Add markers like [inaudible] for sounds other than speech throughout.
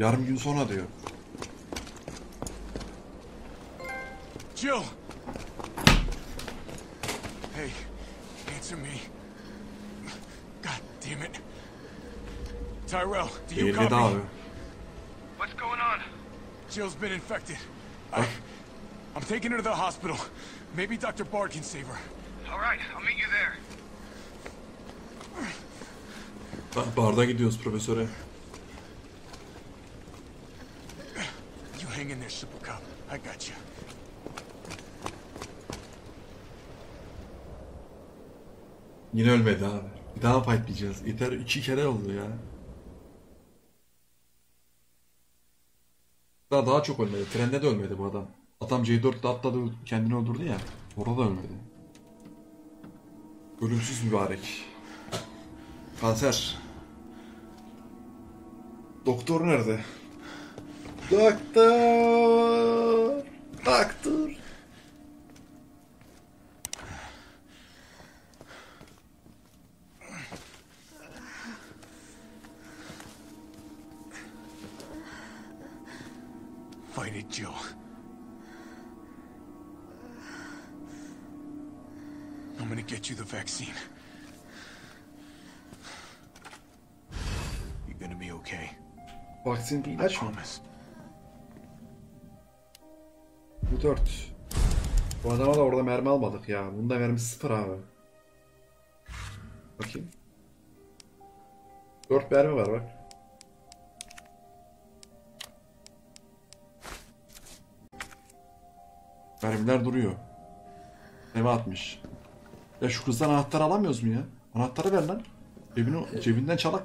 Yarım gün sonra diyor. Jill! Hey, answer me. God damn it. Tyrell, do you Eğilmedi copy? abi. What's going on? Jill's been infected. I, I'm taking her to the hospital. Maybe Dr. Bard can save her. All right, I'll meet you there. Ba- Barda gidiyoruz profesöre. Hang in there, Super Cop. I got you. Yine ölmedi abi. Bir daha fightlayacağız. Yeter iki kere oldu ya. Daha daha çok ölmedi. Trende de ölmedi bu adam. Adam C4'te atladı kendini öldürdü ya. Orada da ölmedi. Ölümsüz mübarek. Kanser. Doktor nerede? Doktor. Doktor. Fight it, Jill. I'm gonna get you the vaccine. You're gonna be okay. Vaksin I kaç mı? promise. 4. Bu adama da orada mermi almadık ya. Bunda mermi sıfır abi. Bakayım. 4 mermi var bak. Mermiler duruyor. Eve atmış. Ya şu kızdan anahtar alamıyoruz mu ya? Anahtarı ver lan. Cebini, cebinden çalak.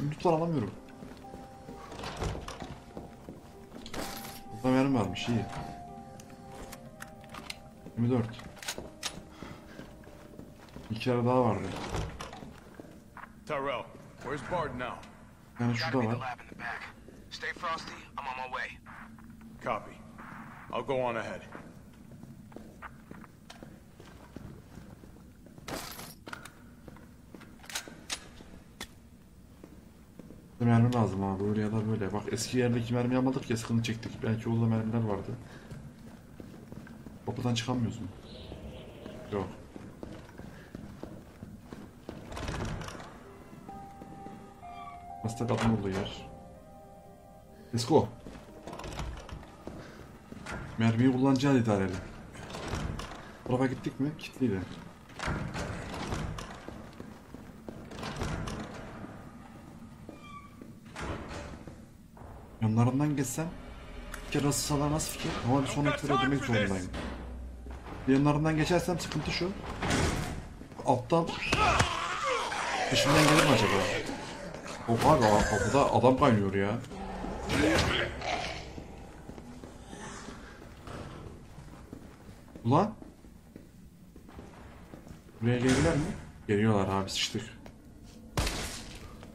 Lütfen alamıyorum. Burada mermi varmış iyi. 24. İki tane daha vardı. Tyrell, where's Bard now? Yani şurada var. lab in the back. Stay frosty. I'm on my way. Copy. I'll go on ahead. Mermi lazım abi böyle ya da böyle. Bak eski yerdeki mermi almadık ya sıkıntı çektik. Belki orada mermiler vardı. Kapıdan çıkamıyoruz mu? Yok. Hasta kadın olduğu yer. Let's go. Mermiyi kullanacağız idareli. Tarafa gittik mi? Kitliydi. Yanlarından geçsem bir kere ısısalar nasıl fikir? Ama bir sonrakileri ödemek zorundayım. Yanlarından geçersem sıkıntı şu. Aptal peşimden gelir mi acaba? O abi a- kapıda adam kaynıyor ya. Ulan. Buraya geldiler mi? Geliyorlar abi sıçtık.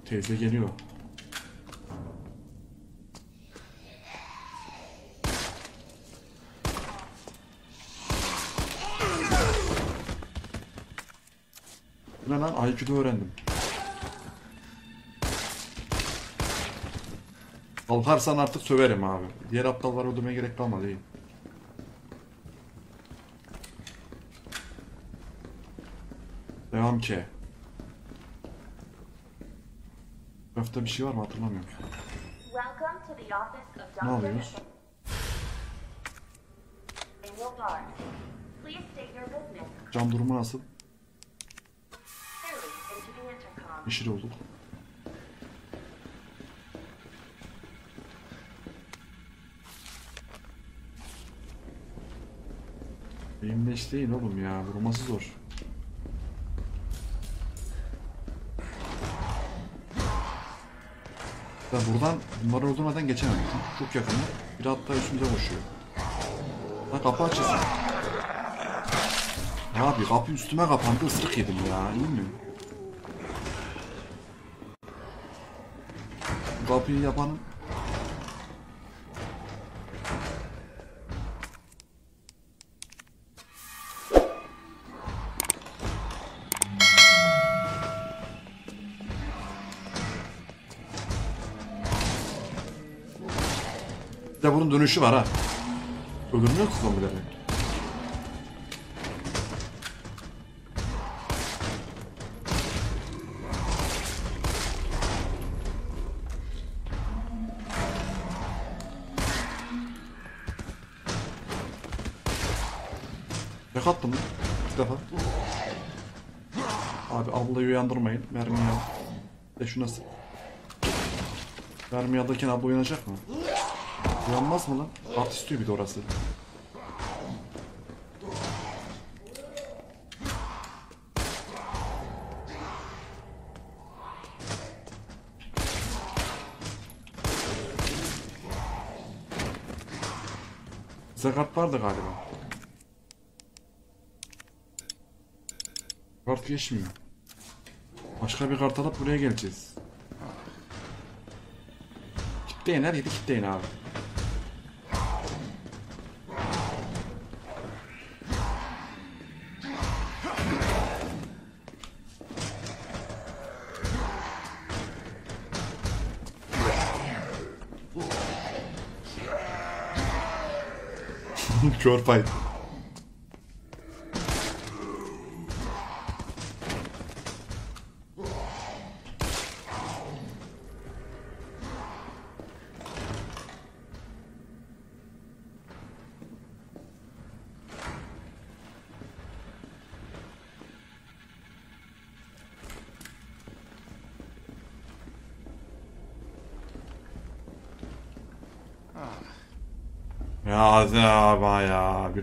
Teyze geliyor. Aikido öğrendim. Kalkarsan artık söverim abi. Diğer aptalları öldürmeye gerek kalmadı iyi. Devam ki. Rafta bir şey var mı hatırlamıyorum. Ne alıyoruz? Cam durumu nasıl? Yeşil olduk. Benim değil oğlum ya. Vurması zor. Ya buradan bunları öldürmeden geçemem. Çok yakın. Biri hatta üstümüze koşuyor. Ha kapı açılsın. Abi kapı üstüme kapandı ısırık yedim ya. İyi mi? Kapıyı yapanın Bir de bunun dönüşü var ha. Öldürmüyor ki zombileri. Şu nasıl? Mermiyi alırken abla uyanacak mı? Uyanmaz mı lan? At istiyor bir de orası. Kart vardı galiba. Kart geçmiyor. Başka bir kart alıp buraya geleceğiz. Kitleyin her yeri kitleyin abi. [laughs] Kör fight.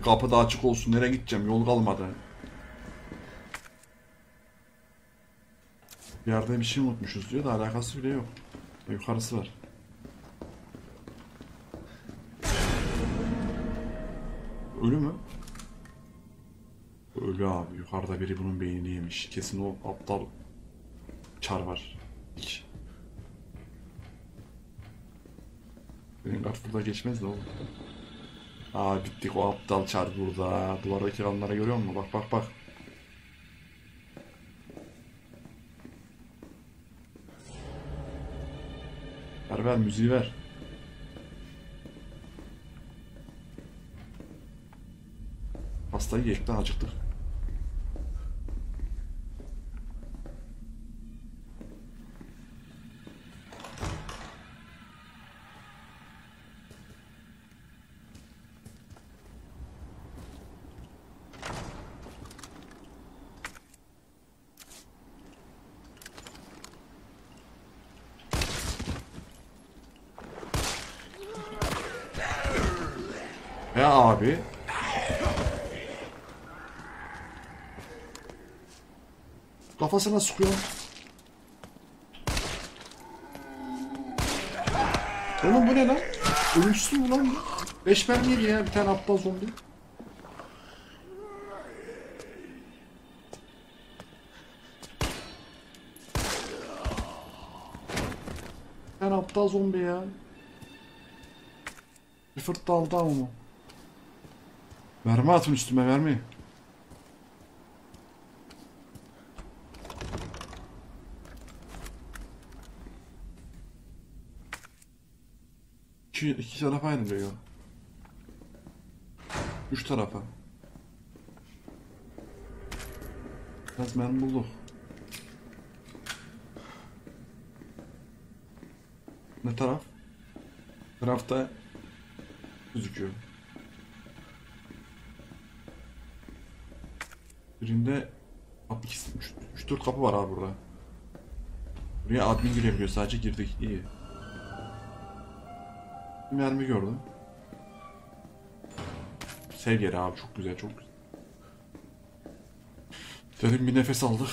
Ya. Bir kapı da açık olsun. Nereye gideceğim? Yol kalmadı. Yerde bir şey unutmuşuz diyor da alakası bile yok. Yukarısı var. Ölü mü? Ölü abi. Yukarıda biri bunun beynini yemiş. Kesin o aptal çar var. İki. Benim burada geçmez de oğlum. Aa bittik o aptal çar burada. Duvardaki kanları görüyor musun? Bak bak bak. Ver ver müziği ver. Pastayı yekten acıktık. Ya abi. Kafasına sıkıyor. Oğlum bu ne lan? Ölümsüz mü lan? Beş mermi yedi ya bir tane aptal zombi. Bir tane aptal zombi ya. Bir fırt da aldı ama. Mermi atın üstüme mermi. İki, iki tarafa ayrılıyor. Üç tarafa. Biraz mermi bulduk. Ne taraf? Tarafta gözüküyor. Birinde kapı ikisi, 3-4 kapı var abi burada. Buraya admin girebiliyor sadece girdik iyi. Mermi gördüm. Sev geri abi çok güzel çok güzel. Derin bir nefes aldık.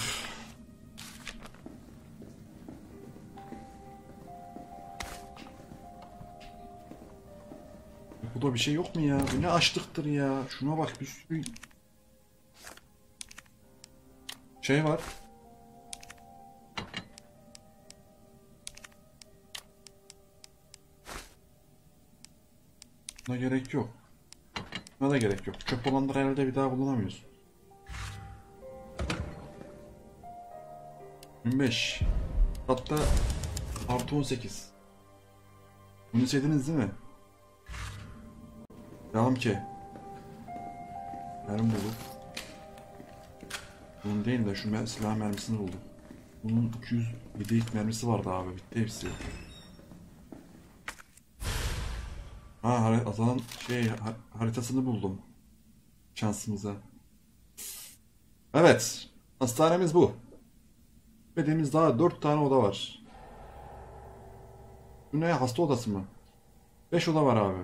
Bu da bir şey yok mu ya? Bu ne açlıktır ya? Şuna bak bir sürü şey var. Buna gerek yok. Buna da gerek yok. Çöp olanları herhalde bir daha kullanamıyorsun. 25. Hatta artı 18. Bunu sevdiniz değil mi? Devam ki. Mermi bulduk. Bunun değil de şu silah mermisini buldum. Bunun 200 yedek mermisi vardı abi. Bitti hepsi. Ha har- şey ha- haritasını buldum. Şansımıza. Evet. Hastanemiz bu. Dediğimiz daha 4 tane oda var. Bu ne hasta odası mı? 5 oda var abi.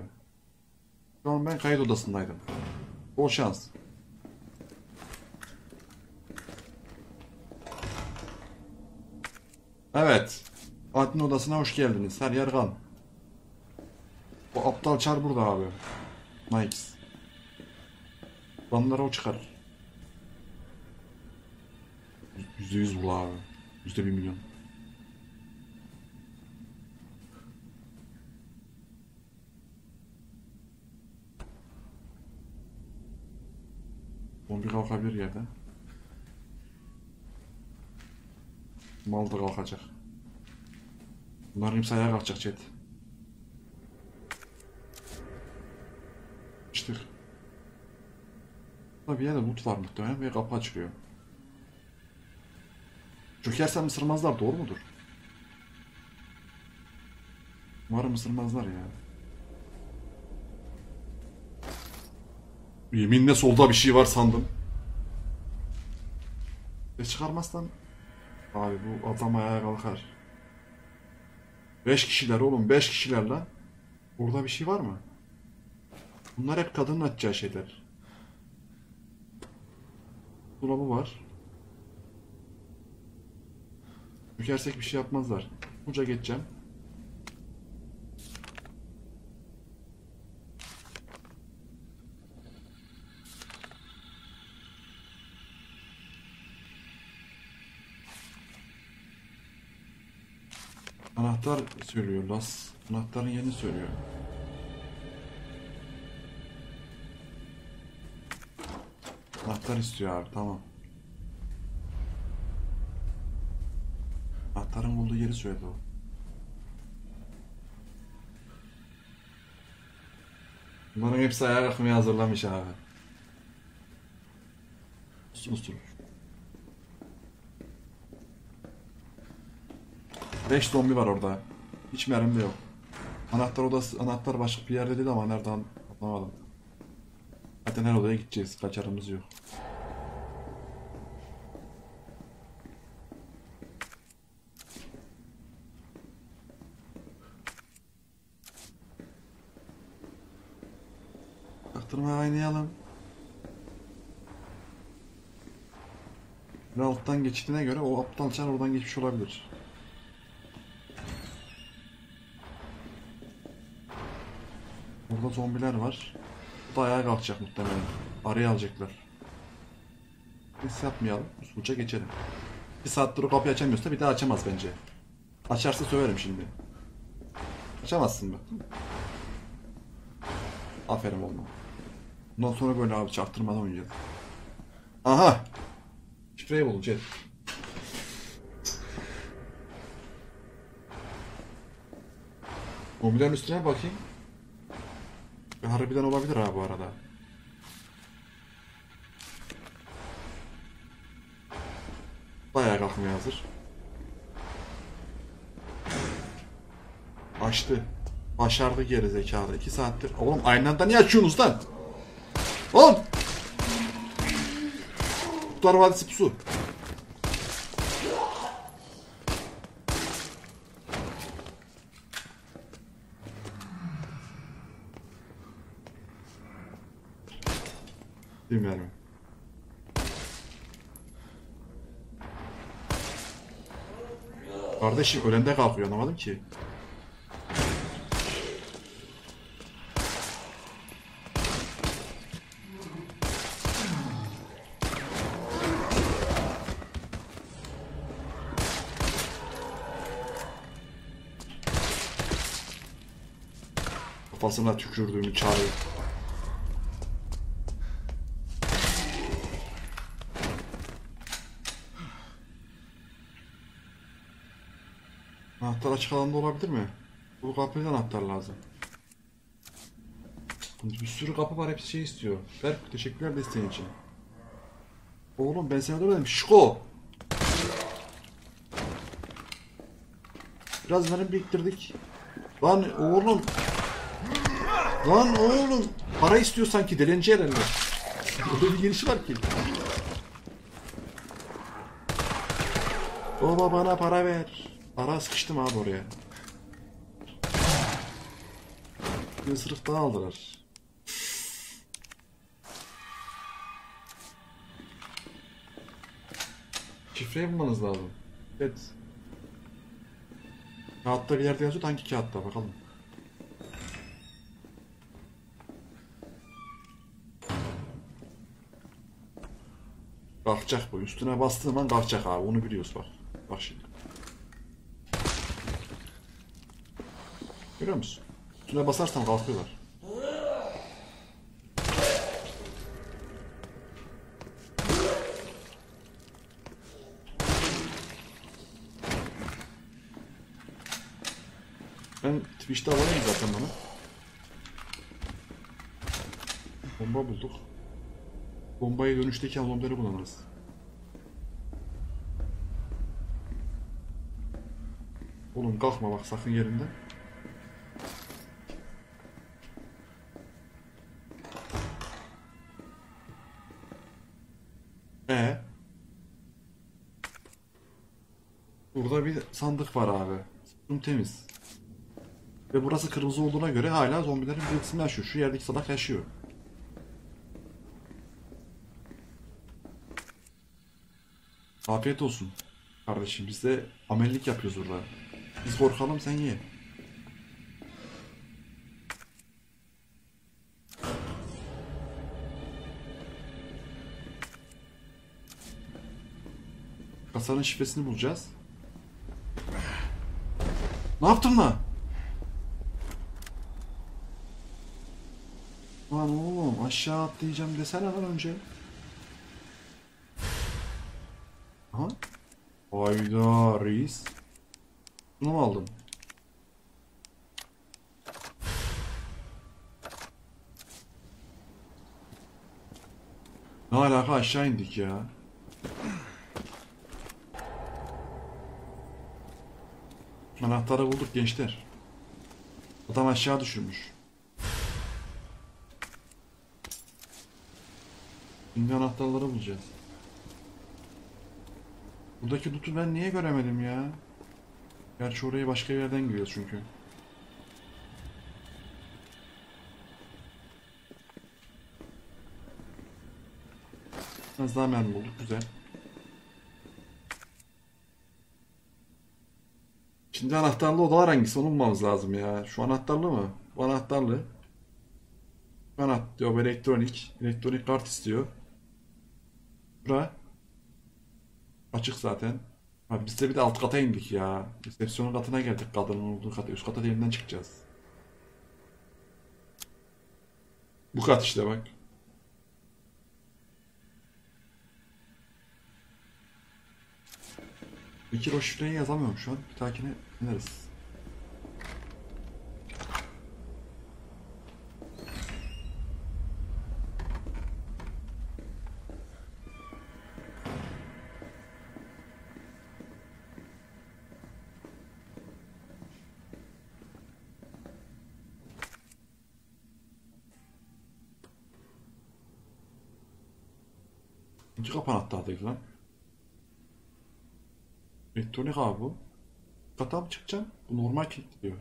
Şu an ben kayıt odasındaydım. Bol şans. Evet. Admin odasına hoş geldiniz. Her yer kan. O aptal çar burada abi. Nikes. Kanları o çıkarır. Yüzde yüz burada abi. Yüzde bir milyon. Zombi kalkabilir yerden. Mal da kalkacak. Bunların hepsi ayağa kalkacak chat. İşte. Burada bir yerde loot var muhtemelen ve kapı açılıyor. Çökersem ısırmazlar doğru mudur? Umarım ısırmazlar ya. Yeminle solda bir şey var sandım. Ses çıkarmazsan Abi bu adam ayağa kalkar. 5 kişiler oğlum 5 kişiler lan. Burada bir şey var mı? Bunlar hep kadının açacağı şeyler. Dolabı var. Bükersek bir şey yapmazlar. Uca geçeceğim. Anahtar söylüyor Las. Anahtarın yerini söylüyor. Anahtar istiyor abi tamam. Anahtarın olduğu yeri söyledi o. Bunların hepsi ayağa kalkmaya hazırlamış abi. Usul usul. 5 zombi var orada. Hiç mermi yok. Anahtar odası, anahtar başka bir yerde dedi ama nereden anlamadım. Zaten her odaya gideceğiz. Kaçarımız yok. Çaktırma oynayalım. Bir alttan geçtiğine göre o aptal çar oradan geçmiş olabilir. Burada zombiler var. Bu da ayağa kalkacak muhtemelen. Araya alacaklar. Biz yapmayalım. Usulca geçelim. Bir saattir o kapıyı açamıyorsa bir daha açamaz bence. Açarsa söverim şimdi. Açamazsın be. Aferin oğlum. Bundan sonra böyle abi çaktırmadan oynayacağız. Aha! Şifreyi buldum Cem. Zombilerin üstüne bakayım. Harbiden olabilir ha bu arada. Bayağı kalkmaya hazır. Açtı. Başardı geri zekalı. 2 saattir. Oğlum aynı anda niye açıyorsunuz lan? Oğlum! Kurtlar Vadisi pusu. Bilmiyorum. Kardeşim ölende kalkıyor anlamadım ki. Kafasına tükürdüğümü çağırıyor. Anahtar açık alanda olabilir mi? Bu kapıda anahtar lazım. Bir sürü kapı var hepsi şey istiyor. Berk teşekkürler desteğin için. Oğlum ben seni öldürmedim. Şiko. Biraz benim biriktirdik. Lan oğlum. Lan oğlum. Para istiyor sanki delenci herhalde. Öyle bir girişi var ki. Baba bana para ver. Para sıkıştım abi oraya. Bir sırf daha aldılar. Şifreyi bulmanız lazım. Evet. Kağıtta bir yerde yazıyor. Hangi kağıtta bakalım. Kalkacak bu. Üstüne bastığım an kalkacak abi. Onu biliyoruz bak. Bak şimdi. Görüyor musun? Üstüne basarsan kalkıyorlar. Ben Twitch'te alayım zaten bana. Bomba bulduk. Bombayı dönüşteki anlamları kullanırız. Oğlum kalkma bak sakın yerinden. Sandık var abi. Sandık temiz. Ve burası kırmızı olduğuna göre hala zombilerin bir kısmı yaşıyor. Şu yerdeki salak yaşıyor. Afiyet olsun. Kardeşim biz de amellik yapıyoruz burada. Biz korkalım sen ye. Kasanın şifresini bulacağız. Ne yaptın lan? Lan oğlum aşağı atlayacağım desene lan önce. Aha. Hayda reis. Bunu mu aldın? Ne alaka aşağı indik ya. Anahtarı bulduk gençler. Adam aşağı düşürmüş. Şimdi anahtarları bulacağız. Buradaki loot'u ben niye göremedim ya? Gerçi oraya başka yerden giriyoruz çünkü. Biraz daha mermi bulduk güzel. Şimdi anahtarlı odalar hangisi onu bulmamız lazım ya. Şu anahtarlı mı? Bu anahtarlı. Anahtar diyor elektronik. Elektronik kart istiyor. Bura. Açık zaten. Abi biz de bir de alt kata indik ya. Resepsiyonun katına geldik kadının olduğu kata. Üst kata yeniden çıkacağız. Bu kat işte bak. Bir kilo şifreyi yazamıyorum şu an. Bir dahakine ineriz. İkinci kapı anahtardaydı lan. Elektronik abi bu. Kata mı çıkacağım? Bu normal kilit diyor.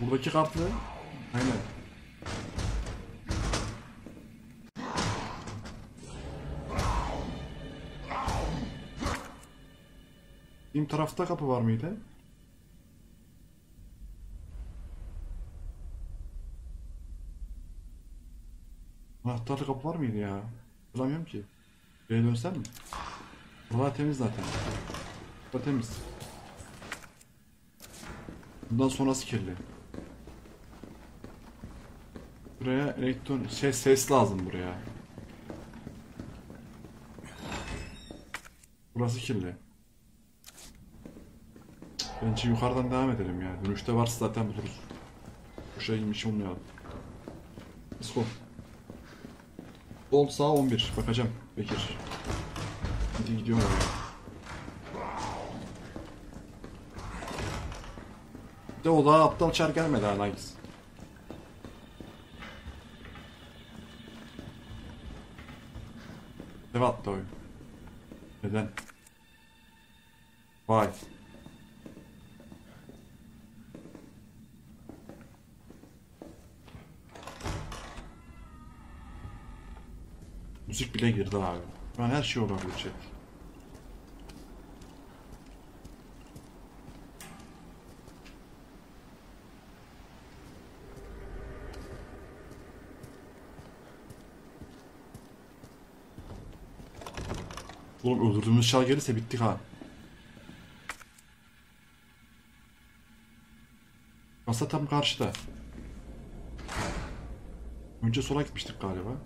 Buradaki kartlı. Aynen. Bizim tarafta kapı var mıydı? Anahtarlı kapı var mıydı ya? Bulamıyorum ki. Buraya dönsem mi? Buralar temiz zaten. Burada temiz. Bundan sonrası kirli. Buraya elektron şey ses lazım buraya. Burası kirli. Bence yukarıdan devam edelim ya. Dönüşte varsa zaten buluruz. Bu şey inmiş olmayalım. Let's go. Sol sağ 11. Bakacağım. Bekir. Hadi gidiyorum oraya. De o daha aptal çar gelmedi ha nice. Deve attı oyun. Neden? Vay. Müzik bile girdi abi. An her şey olabilir chat. Oğlum öldürdüğümüz şal gelirse bittik ha. Masa tam karşıda. Önce sola gitmiştik galiba.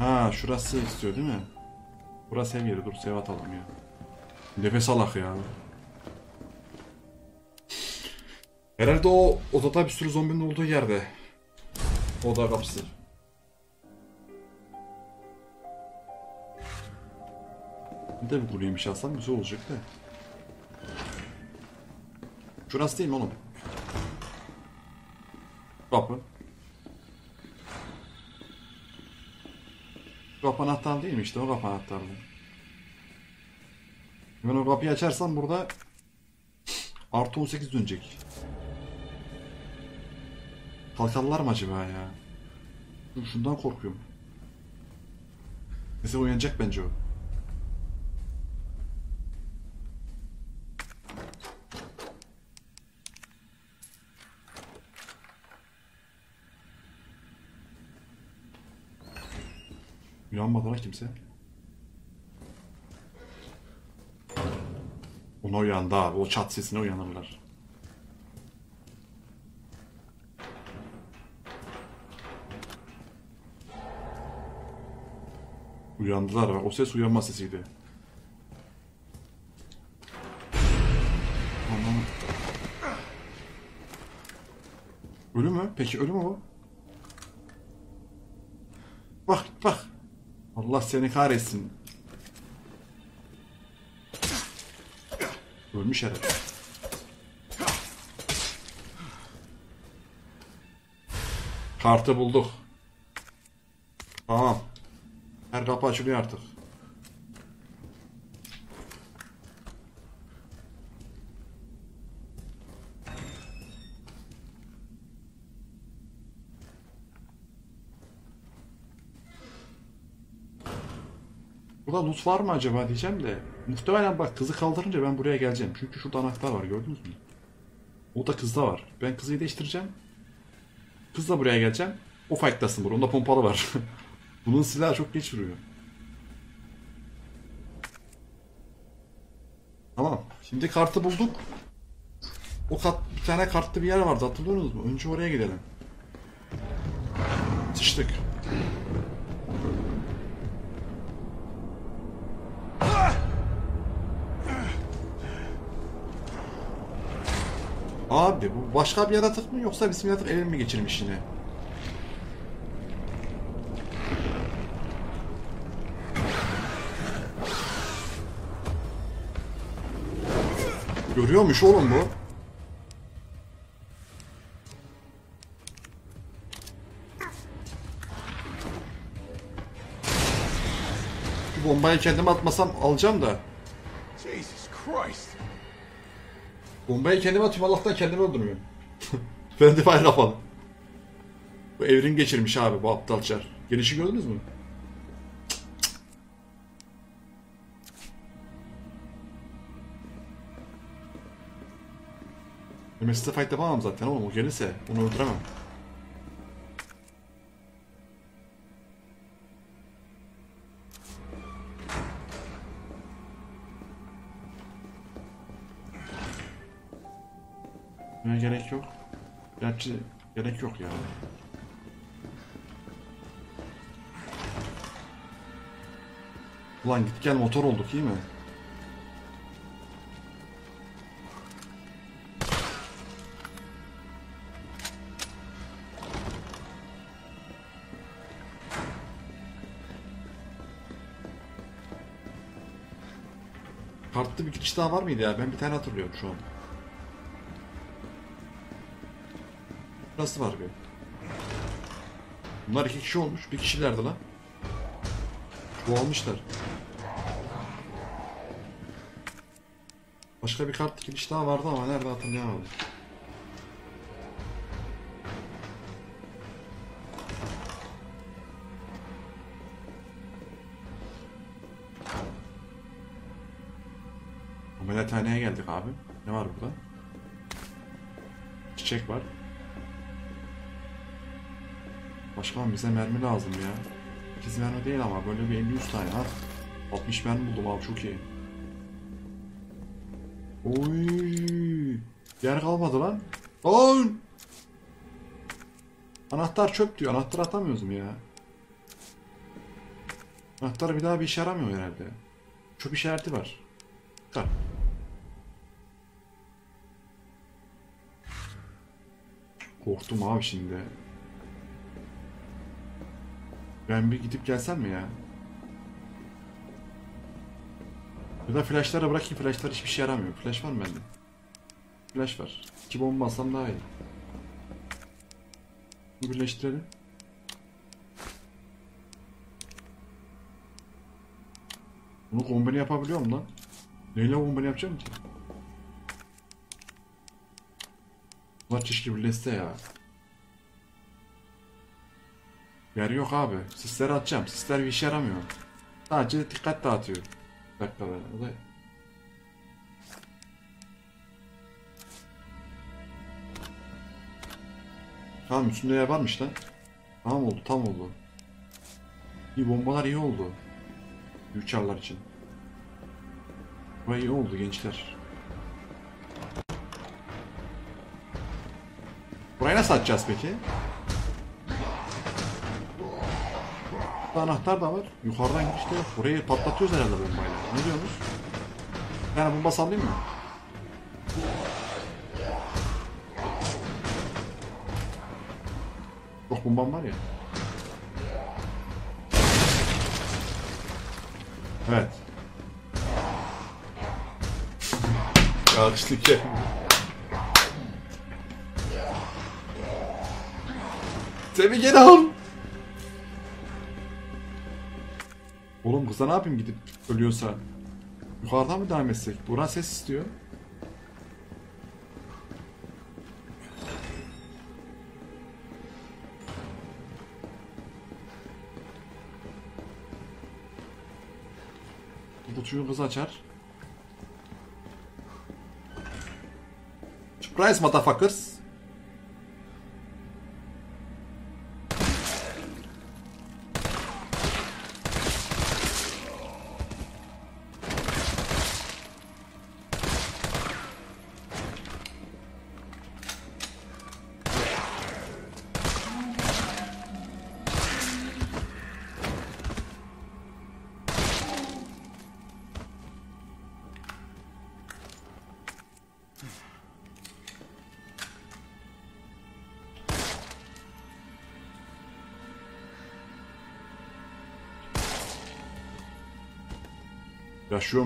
Ha şurası istiyor değil mi? Burası ev yeri dur sev atalım ya. Nefes alak ya. Herhalde o odada bir sürü zombinin olduğu yerde. Oda kapısı. Bir de bir kuleymiş alsam güzel olacak da. Şurası değil mi oğlum? Kapı. Kapı anahtarı değil mi işte o kapı anahtarı. Ben o kapıyı açarsam burada artı 18 dönecek. Kalkarlar mı acaba ya? Şundan korkuyorum. Mesela uyanacak bence o. Uyanmadı lan kimse. Ona uyandı abi. O çat sesine uyanırlar. Uyandılar bak. O ses uyanma sesiydi. Anladım. Ölü mü? Peki ölü mü bu? Bak bak. Allah seni kahretsin. Ölmüş herhalde. Kartı bulduk. Tamam. Her kapı açılıyor artık. Loot var mı acaba diyeceğim de. Muhtemelen bak kızı kaldırınca ben buraya geleceğim. Çünkü şurada anahtar var gördünüz mü? O da kızda var. Ben kızı değiştireceğim. Kızla buraya geleceğim. O fightlasın burada. Onda pompalı var. [laughs] Bunun silahı çok geç vuruyor. Tamam. Şimdi kartı bulduk. O kat bir tane kartlı bir yer vardı hatırlıyorsunuz mu? Önce oraya gidelim. Sıçtık. Abi bu başka bir yaratık mı yoksa bizim yaratık elini mi geçirmiş yine? Görüyormuş oğlum bu. Şu bombayı kendime atmasam alacağım da. Bombayı kendime atıyorum Allah'tan kendimi öldürmüyorum. Friendly fire kapalı. Bu evrim geçirmiş abi bu aptal. Gelişi gördünüz mü? MS'de fight yapamam zaten oğlum o gelirse onu öldüremem. Gerçi gerek yok yani. Ulan git gel motor olduk iyi mi? Kartlı bir kişi daha var mıydı ya? Ben bir tane hatırlıyorum şu an. Nasıl var be? Bunlar iki kişi olmuş. Bir kişilerdi lan. Çoğalmışlar. Başka bir kart giriş daha vardı ama nerede hatırlayamadım. Ameliyathaneye geldik abi. Ne var burada? Çiçek var. Başkan bize mermi lazım ya. 8 mermi değil ama böyle bir 50-100 tane ha. 60 mermi buldum abi çok iyi. Oy! Yer kalmadı lan. Lan! Anahtar çöp diyor. Anahtar atamıyoruz mu ya? Anahtar bir daha bir işe yaramıyor herhalde. Çöp işareti var. Çıkar. Korktum abi şimdi. Ben bir gidip gelsem mi ya? Ya da flashları bırakayım. Flashlar hiçbir şey yaramıyor. Flash var mı bende? Flash var. İki bomba alsam daha iyi. Birleştirelim. Bunu kombine yapabiliyor mu lan? Neyle kombine yapacağım ki? Bunlar çeşitli birleşse ya. Yer yok abi. Sisleri atacağım. Sisler bir işe yaramıyor. Sadece dikkat dağıtıyor. Bir dakika be. O da... Tamam üstünde yer varmış lan. Tamam oldu tam oldu. İyi bombalar iyi oldu. Uçarlar için. Burayı iyi oldu gençler. Burayı nasıl açacağız peki? Burada anahtar da var. Yukarıdan yok. Burayı patlatıyoruz herhalde bombayla. Ne diyorsunuz? Yani bomba sallayayım mı? Çok bombam var ya. Evet. Alkışlık ya. Seni geri Oğlum kıza ne yapayım gidip ölüyorsa? Yukarıdan mı devam etsek? Buran ses istiyor. Çocuğun kızı açar. Surprise motherfuckers.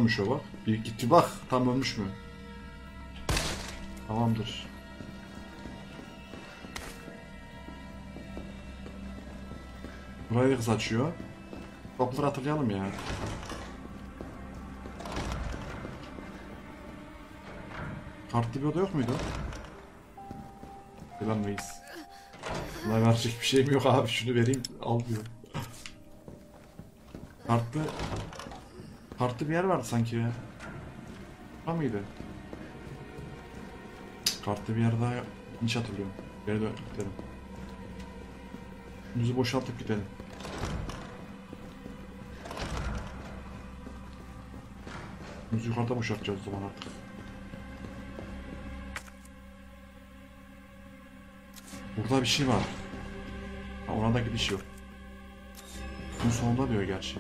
Yaşıyormuş o bak. Bir gitti bak. Tam ölmüş mü? Tamamdır. Burayı kız açıyor. Kapıları hatırlayalım ya. Kartlı bir oda yok muydu? Reis. Buna verecek bir şeyim yok abi. Şunu vereyim. Al diyor. Kartlı Farklı bir yer vardı sanki ya. Var mıydı? Kartlı bir yer daha hiç hatırlıyorum. Geri dön gidelim. Yüzü boşaltıp gidelim. Yüzü yukarıda boşaltacağız o zaman artık. Burada bir şey var. Ha, ona da gidiş yok. Bunun sonunda diyor gerçi.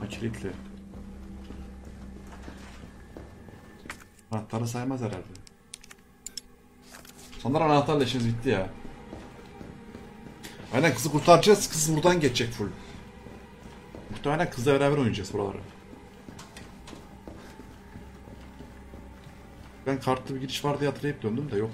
Ha kilitli. Anahtarı saymaz herhalde. Sanırım anahtarla işimiz bitti ya. Aynen kızı kurtaracağız. Kız buradan geçecek full. Muhtemelen kızla beraber oynayacağız buraları. Ben kartlı bir giriş var diye hatırlayıp döndüm de yok.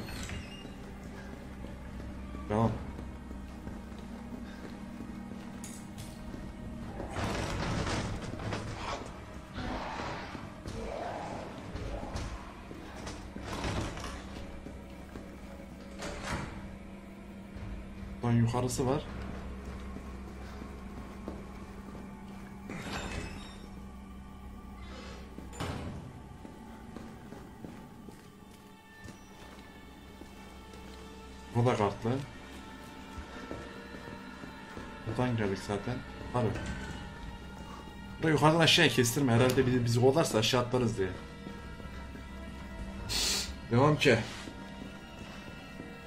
Yukarısı var. Bu da kartlı. Buradan geldik zaten. Abi. Burada yukarıdan aşağıya kestirme. Herhalde bizi, bizi kovarsa aşağı atlarız diye. Devam ki.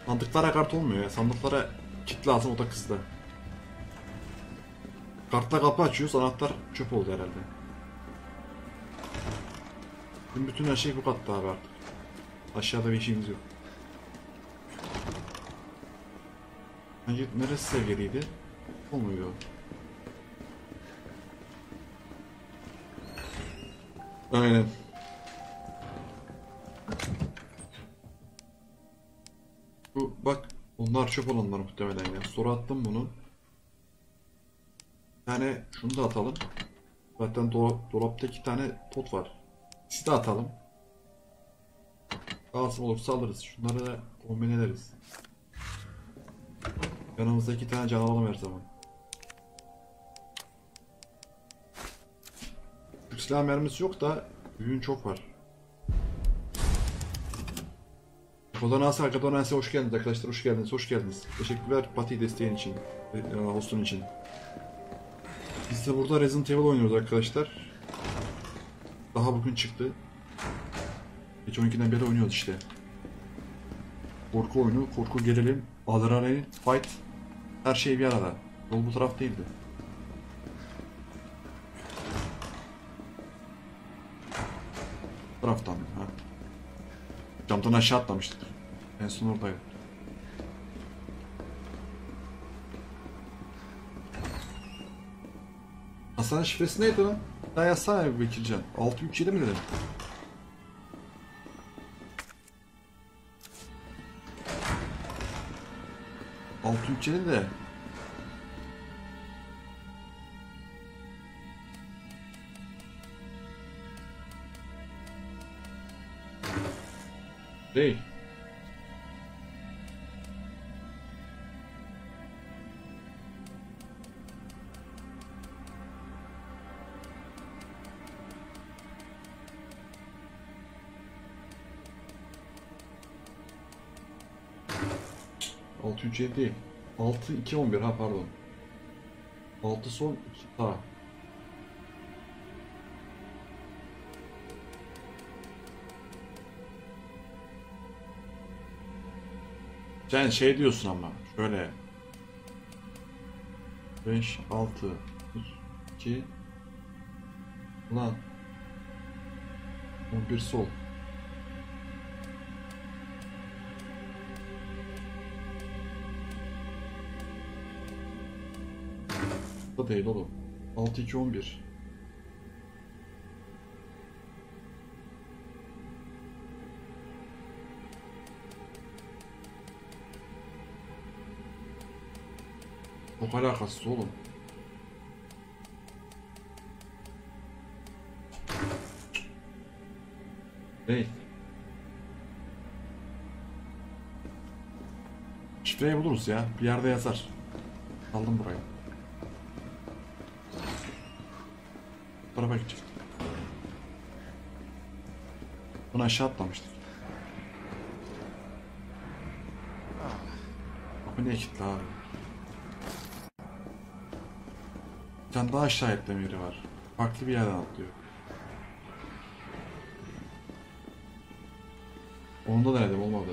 Sandıklara kart olmuyor ya. Sandıklara kit lazım o da kızdı. Kartla kapı açıyoruz. Anahtar çöp oldu herhalde. Bizim bütün her şey bu katta abi artık. Aşağıda bir işimiz yok. Hangi neresi seviyeliydi? O muydu? Aynen. Bak onlar çöp olanlar muhtemelen ya. Sonra attım bunu. Yani şunu da atalım. Zaten do dolapta iki tane pot var. İkisi de atalım. Lazım olursa alırız. Şunları da kombin ederiz. Yanımızda iki tane can alalım her zaman. Türk silah mermisi yok da büyüğün çok var. Kozanası Arkadonansı hoş geldiniz arkadaşlar hoş geldiniz hoş geldiniz. Teşekkürler Pati desteğin için. e, Hostun için. Biz de burada Resident Evil oynuyoruz arkadaşlar. Daha bugün çıktı. Geç 12'den beri oynuyoruz işte. Korku oyunu, korku gerilim, adrenalin, fight. Her şey bir arada. Yol bu taraf değildi. Bu taraftan? Ha. Camdan aşağı atlamıştık. En son oradaydı. Hasan'ın şifresi neydi lan? Daha yazsana bir Bekircan. 637 mi dedim? Altı üç yedi de Değil. Yedi değil. Altı iki on bir ha pardon. Altı son iki ha. Sen şey diyorsun ama şöyle 5 6 2 Ulan 11 sol Bu da değil oğlum 6 2 11 Çok alakasız oğlum. Değil. Şifreyi buluruz ya. Bir yerde yazar. Aldım burayı. Tarafa gidecek. Bunu aşağı atlamıştık. Kapı niye kilitli abi? Bir tane daha aşağı etleme yeri var. Farklı bir yerden atlıyor. Onu da denedim olmadı.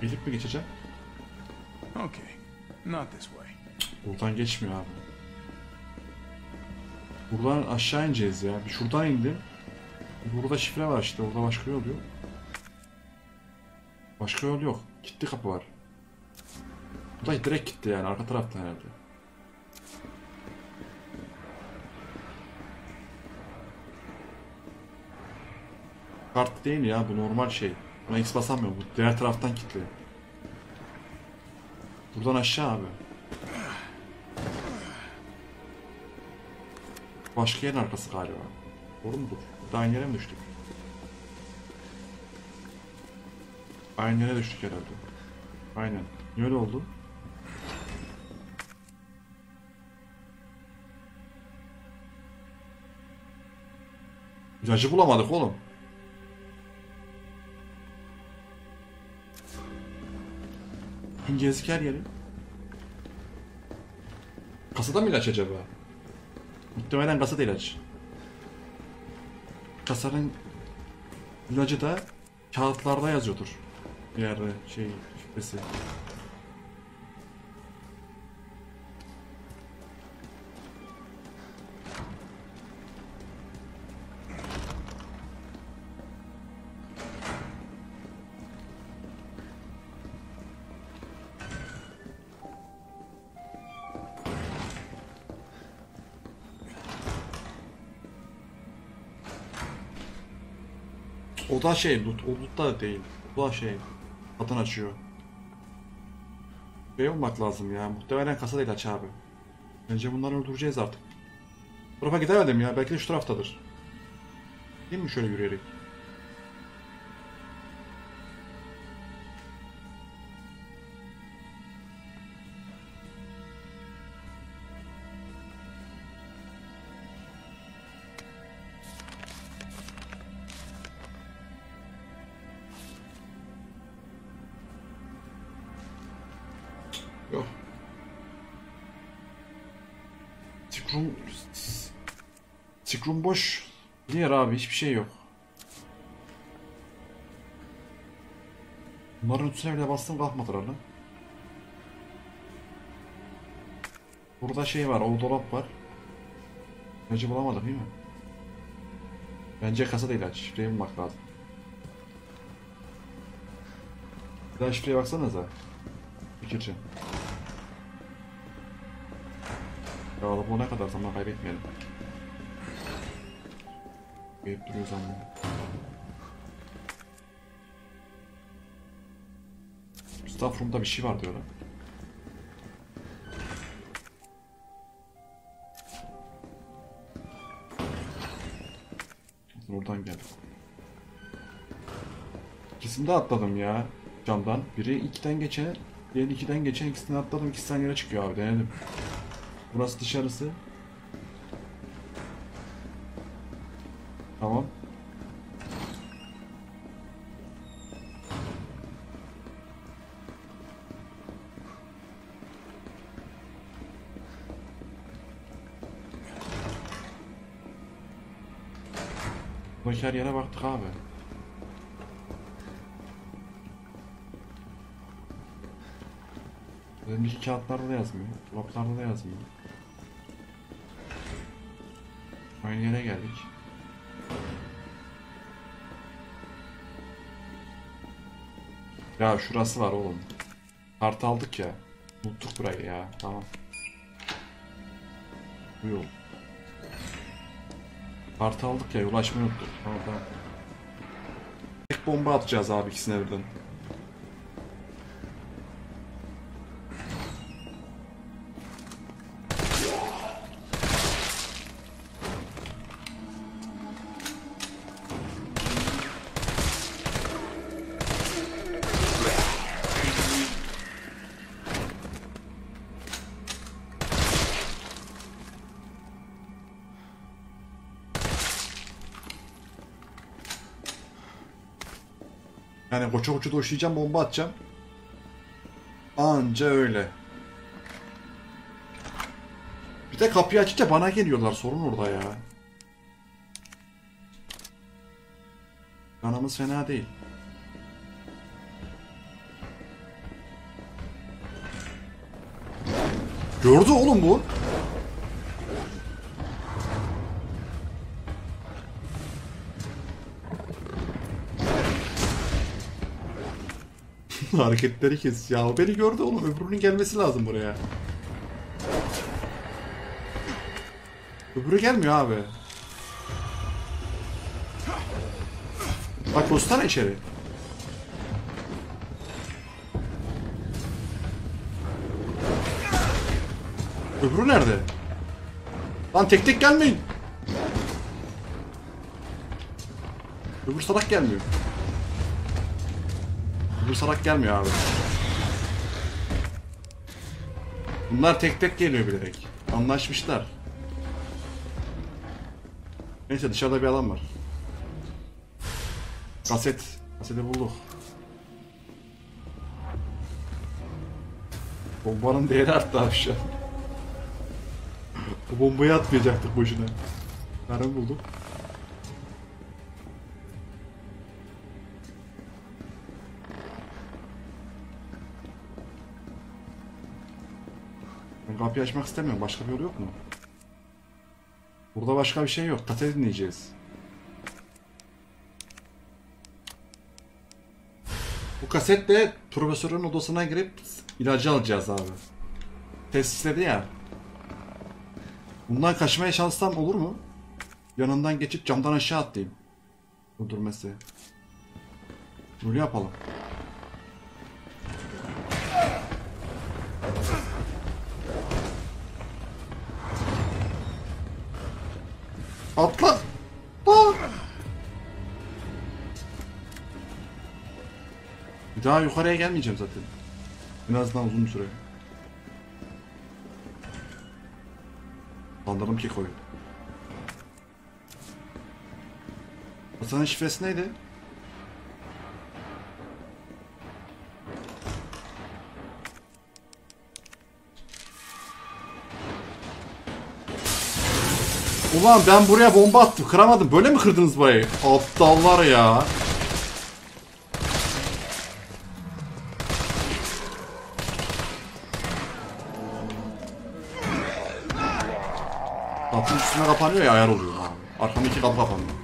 Gelip mi geçeceğim? Okay, not this way. Buradan geçmiyor abi. Buradan aşağı ineceğiz ya. Bir şuradan indim. Burada şifre var işte. Orada başka yol yok. Başka yol yok. Gitti kapı var. Bu da direkt gitti yani. Arka tarafta herhalde. Kart değil ya bu normal şey. Buna X basamıyorum. Bu diğer taraftan kilitli. Buradan aşağı abi. Başka yerin arkası galiba. Doğru mudur? Burada aynı yere mi düştük? Aynı yere düştük herhalde. Aynen. Niye öyle oldu? İlacı bulamadık oğlum. Gezdik her yeri. Kasada mı ilaç acaba? Muhtemelen kasada ilaç. Kasanın ilacı da kağıtlarda yazıyordur. Bir yerde şey şifresi. O da şey, loot, o loot da değil. O da şey, satın açıyor. Şey olmak lazım ya, muhtemelen kasada ilaç abi. Bence bunları öldüreceğiz artık. Bu tarafa gidemedim ya, belki de şu taraftadır. Değil mi şöyle yürüyerek? Sikrum boş. Diğer abi hiçbir şey yok. Bunların üstüne bile bastım kalkmadılar lan. Burada şey var, o dolap var. İlacı bulamadık değil mi? Bence kasada ilaç. Şifreye bulmak lazım. Daha şifreye baksanıza. Fikirci. Ya alıp o ne kadar zaman kaybetmeyelim. Gelip duruyor zaman. Staff room'da bir şey var diyorlar. Oradan geldim. İkisini de atladım ya camdan. Biri ikiden geçen, diğeri ikiden geçen ikisini atladım. İkisinden yere çıkıyor abi denedim. Burası dışarısı. Tamam. Buradaki her yere baktık abi. Elimdeki kağıtlarda da yazmıyor. Dolaplarda da yazmıyor. Aynı yere geldik. Ya şurası var oğlum. Kart aldık ya. Unuttuk burayı ya. Tamam. Bu yol. Kart aldık ya. Yol açmayı unuttuk. Tamam tamam. Tek bomba atacağız abi ikisine birden. Yani koça koça doşlayacağım, bomba atacağım. Anca öyle. Bir de kapıyı açınca bana geliyorlar. Sorun orada ya. Kanamız fena değil. Gördü oğlum bu. [laughs] Hareketleri kes ya. O beni gördü oğlum. Öbürünün gelmesi lazım buraya. Öbürü gelmiyor abi. Bak dostlar içeri. Öbürü nerede? Lan tek tek gelmeyin. Öbür salak gelmiyor. Öbür salak gelmiyor abi. Bunlar tek tek geliyor bilerek. Anlaşmışlar. Neyse dışarıda bir alan var. Kaset. Kaseti bulduk. Bombanın değeri arttı abi şu an. Bu bombayı atmayacaktık boşuna. Nereden bulduk? Kapıyı açmak istemiyorum. Başka bir yol yok mu? Burada başka bir şey yok. Kaset dinleyeceğiz. Bu kasetle profesörün odasına girip ilacı alacağız abi. Test istedi ya. Bundan kaçmaya çalışsam olur mu? Yanından geçip camdan aşağı atlayayım. Öldürmesi. Böyle yapalım. Atla! Aa! Daha yukarıya gelmeyeceğim zaten. En azından uzun süre. Sanırım ki koyun. Hasan'ın şifresi neydi? Ulan ben buraya bomba attım kıramadım. Böyle mi kırdınız burayı? Aptallar ya. Kapının üstüne kapanıyor ya ayar oluyor abi. Arkamdaki kapı kapandı.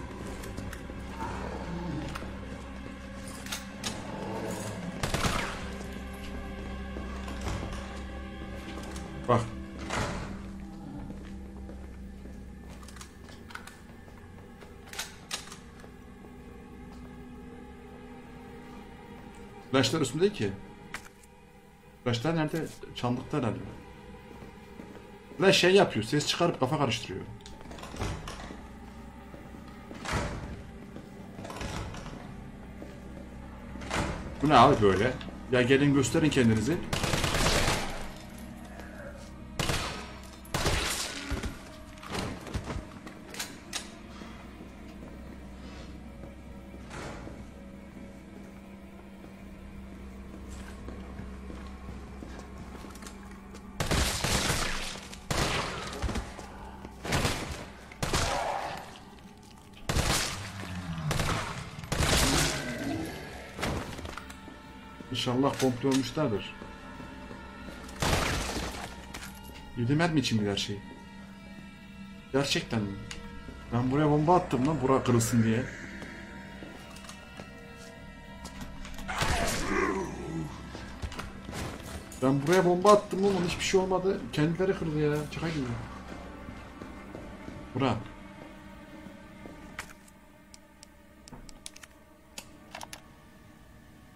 Flashlar üstünde ki. Flashlar nerede? Çandıkta nerede? Flash şey yapıyor, ses çıkarıp kafa karıştırıyor. Bu ne abi böyle? Ya gelin gösterin kendinizi. Olmuşlardır. Yedi mermi için bir her şey. Gerçekten mi? Ben buraya bomba attım lan bura kırılsın diye. Ben buraya bomba attım ama hiçbir şey olmadı. Kendileri kırdı ya. Şaka gibi. Bura.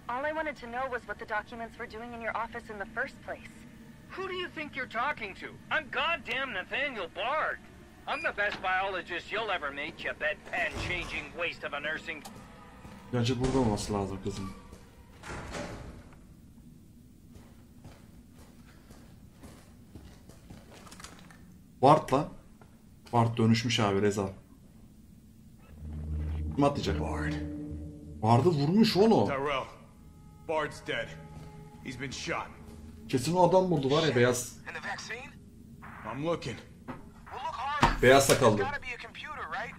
All I wanted to know was what the documents were doing in your office in the first place. Who do you think you're talking to? I'm goddamn Nathaniel Bard. I'm the best biologist you'll ever meet, you bedpan-changing waste of a nursing... Bence burada olması lazım kızım. Bart lan. Bart dönüşmüş abi Reza. Kim atlayacak? Bard. Bard'ı vurmuş onu. Bard's dead. He's been shot. Kesin o adam vurdu var ya beyaz. And the vaccine? I'm looking. Well, look hard. Beyaz sakallı. gotta be a computer, right?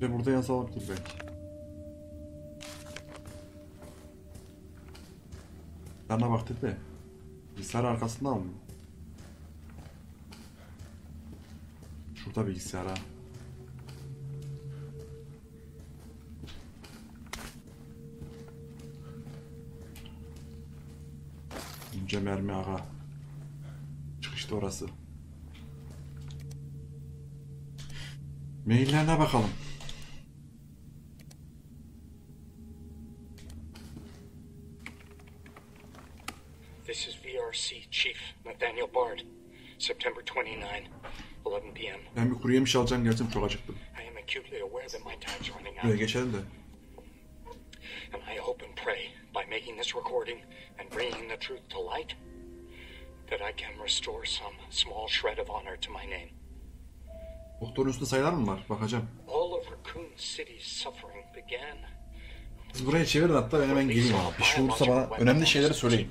Ve burada yazı olabilir belki. Sana bak dedi de. Bilgisayar arkasında mı? Şurada bilgisayar ha. İnce mermi aga. Çıkışta orası. Maillerine bakalım. Chief Nathaniel Bard. September 29, 11 p.m. Ben bir kuru yemiş alacağım geleceğim çok acıktım. I am acutely aware that my time's running out, geçelim de. and I hope and pray by making this recording and bringing the truth to light that I can restore some small shred of honor to my name. Doktorun üstünde sayılar mı var? Bakacağım. All of Raccoon City's suffering began. Siz buraya çevirin hatta ben hemen geleyim abi. Bir şey olursa bana önemli şeyleri söyleyin.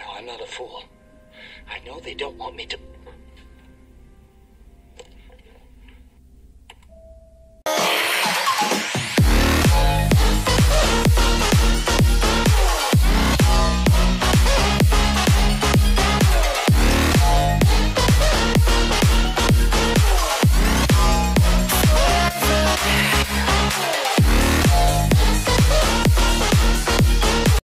Now, I'm not a fool. I know they don't want me to